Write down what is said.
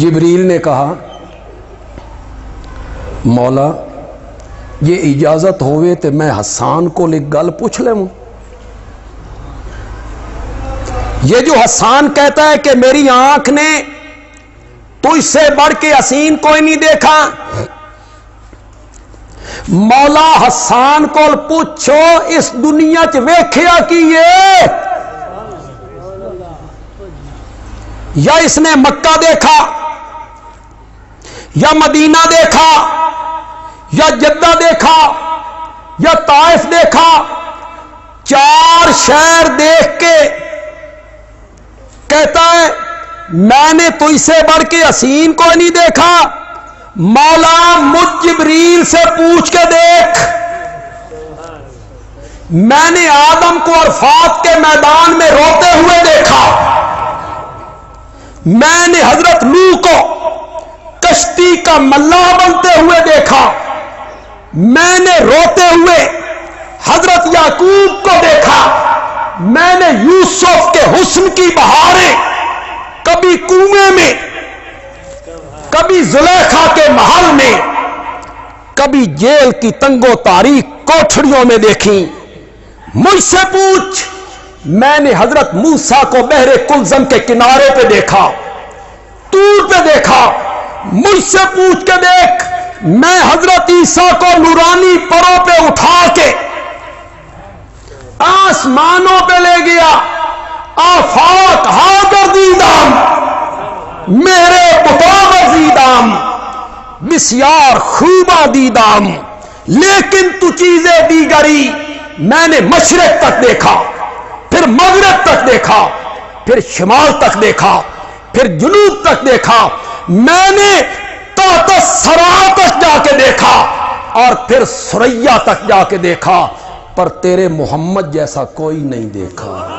جبریل نے کہا، مولا، یہ اجازت ہوئے تو میں حسان کو لکھ گل پوچھ لے ہوں یہ جو حسان کہتا ہے کہ میری آنکھ نے تو اس سے بڑھ کے حسین کوئی نہیں دیکھا۔ مولا حسان کو پوچھو، اس دنیا چ کی یہ یا اس نے مکہ دیکھا؟ یا مدینہ دیکھا، یا جدہ دیکھا، یا طائف دیکھا، چار شہر دیکھ کے کہتا ہے، میں نے تو اسے بڑھ کے حسین کو نہیں دیکھا، مولا مجھ جبریل سے پوچھ کے دیکھ۔ میں نے آدم کو عرفات کے میدان میں روتے ہوئے دیکھا۔ میں نے حضرت لو کو کا ملا بنتے ہوئے دیکھا۔ میں نے روتے ہوئے حضرت یعقوب کو دیکھا۔ میں نے یوسف کے حسن کی بہاریں کبھی کنویں میں، کبھی زلیخا کے محل میں، کبھی جیل کی تنگو تاریخ کوٹھڑیوں میں دیکھی مجھ سے پوچھ، میں نے حضرت موسا کو بہرے کلزم کے کنارے پہ دیکھا۔ تور پہ دیکھا۔ مجھ سے پوچھ کے دیکھ، میں حضرت عیسیٰ کو نورانی پروں پہ اٹھا کے آسمانوں پہ لے گیا۔ آفاق ہاگر دیدام میرے بتا دیدام بسیار خوبا دیدام لیکن تو چیزیں دیگری میں نے مشرق تک دیکھا، پھر مغرب تک دیکھا، پھر شمال تک دیکھا، پھر جنوب تک دیکھا۔ میں نے سرا تک جا کے دیکھا اور پھر سریا تک جا کے دیکھا، پر تیرے محمد جیسا کوئی نہیں دیکھا۔